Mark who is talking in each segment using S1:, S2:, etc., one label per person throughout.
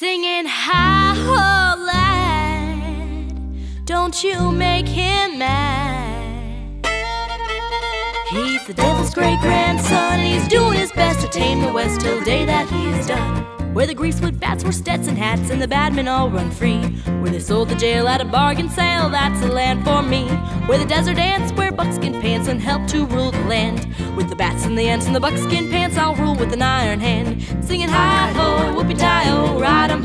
S1: Singing hi ho lad, don't you make him mad. He's the devil's great grandson, and he's doing his best to tame the West till day that he's done. Where the greasewood bats were Stetson hats and the badmen all run free. Where they sold the jail at a bargain sale, that's the land for me. Where the desert ants wear buckskin pants and help to rule the land. With the bats and the ants and the buckskin pants, I'll rule with an iron hand. Singing hi ho, whoopie tie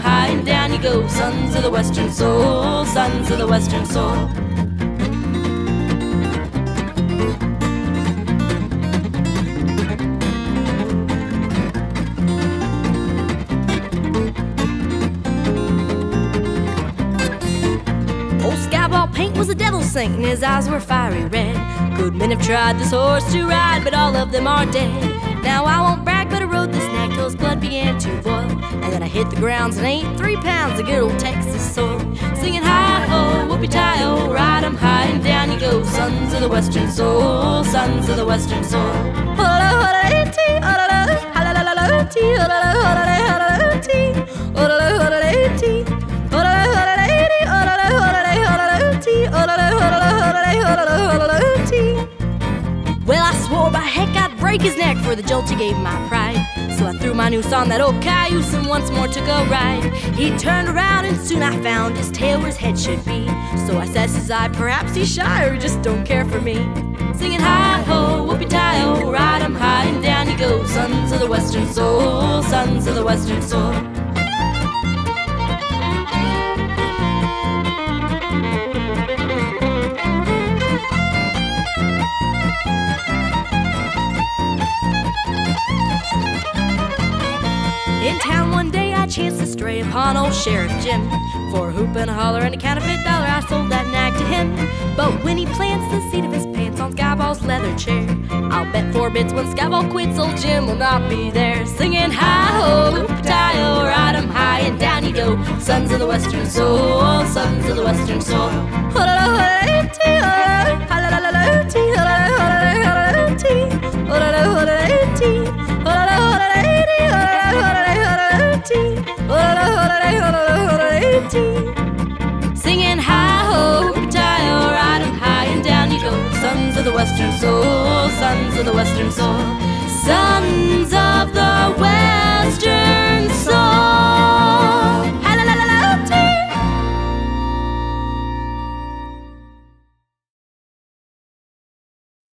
S1: high and down you go. Sons of the western soul, sons of the western soul. paint was a devil saint and his eyes were fiery red. Good men have tried this horse to ride, but all of them are dead. Now I won't brag, but I rode this nag till his blood began to boil. I hit the grounds and ate three pounds of good old Texas soil. Singing hi ho, whoopie tie ho, ride 'em high and down you go, sons of the western soul, sons of the western soul. Well, I swore by heck I'd break his neck for the jolt he gave my pride. So I threw my noose on that old cayuse and once more took a ride. He turned around and soon I found his tail where his head should be. So I says, says I, perhaps he's shy or he just don't care for me. Singing hi ho, whoopie tie ho, ride him high and down you go. Sons of the western soul, sons of the western soul. Town one day I chanced to stray upon old Sheriff Jim. For a hoop and a holler and a counterfeit dollar, I sold that nag to him. But when he plants the seat of his pants on Skyball's leather chair, I'll bet four bits when Skyball quits, old Jim will not be there. Singing hi ho, ho, ride 'em high and down you go. Sons of the Western soul, sons of the Western soul. sons of the western soul, sons of the western soul, sons of the